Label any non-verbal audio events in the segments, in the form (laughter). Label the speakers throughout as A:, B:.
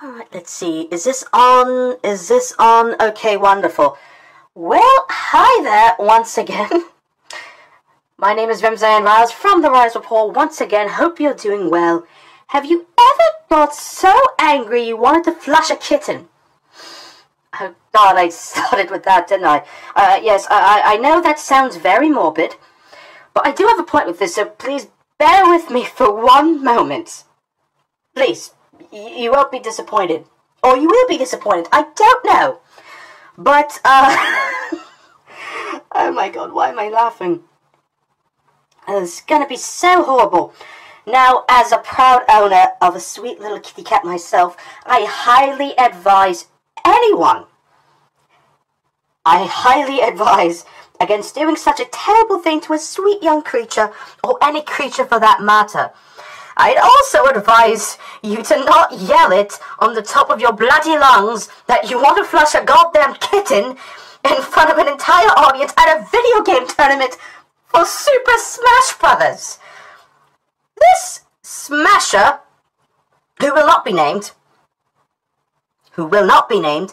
A: Alright, let's see. Is this on? Is this on? Okay, wonderful. Well, hi there once again. (laughs) My name is Riemsianne Riles from the Riles Report. Once again, hope you're doing well. Have you ever got so angry you wanted to flush a kitten? Oh God, I (laughs) started with that, didn't I? Uh, yes, I, I know that sounds very morbid, but I do have a point with this, so please bear with me for one moment. Please, you won't be disappointed. Or you will be disappointed. I don't know. But, uh... (laughs) oh my god, why am I laughing? It's gonna be so horrible. Now, as a proud owner of a sweet little kitty cat myself, I highly advise anyone, I highly advise against doing such a terrible thing to a sweet young creature, or any creature for that matter. I'd also advise you to not yell it on the top of your bloody lungs that you want to flush a goddamn kitten in front of an entire audience at a video game tournament for Super Smash Brothers. This smasher, who will not be named, who will not be named,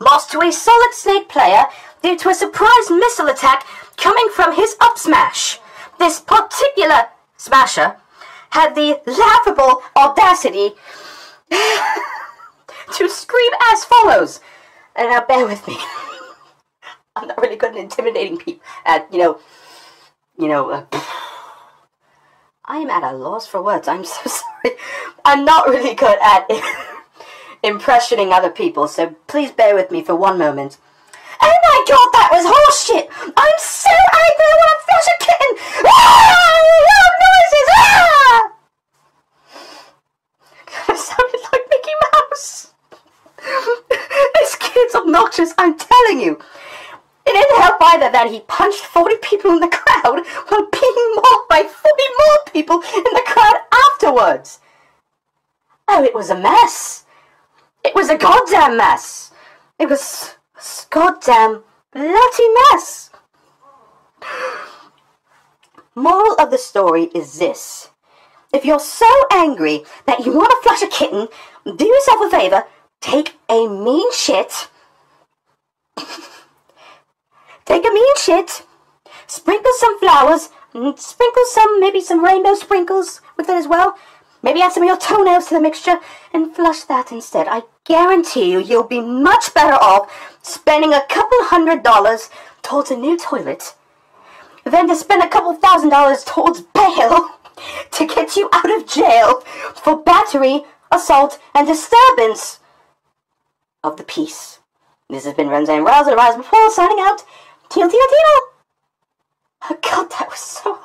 A: lost to a Solid Snake player due to a surprise missile attack coming from his up smash. This particular smasher had the laughable audacity (laughs) to scream as follows. And now bear with me. (laughs) I'm not really good at intimidating people. At you know, you know. Uh, (sighs) I am at a loss for words. I'm so (laughs) sorry. I'm not really good at impressioning other people, so please bear with me for one moment. Oh my god, that was horseshit! I'm so angry I want to flush a kitten! Ah! Loud noises! Ah! I sounded like Mickey Mouse! this obnoxious, I'm telling you! It didn't help either that he punched 40 people in the crowd while being mobbed by 40 more people in the crowd afterwards. Oh, it was a mess. It was a goddamn mess. It was a goddamn bloody mess. Moral of the story is this. If you're so angry that you want to flush a kitten, do yourself a favor, take a mean shit, take a mean shit, sprinkle some flowers, sprinkle some, maybe some rainbow sprinkles with it as well, maybe add some of your toenails to the mixture, and flush that instead. I guarantee you, you'll be much better off spending a couple hundred dollars towards a new toilet than to spend a couple thousand dollars towards bail (laughs) to get you out of jail for battery, assault, and disturbance of the peace. This has been Riemsianne Riles and Riles Report signing out. Teal, teal, teal! Oh god, that was so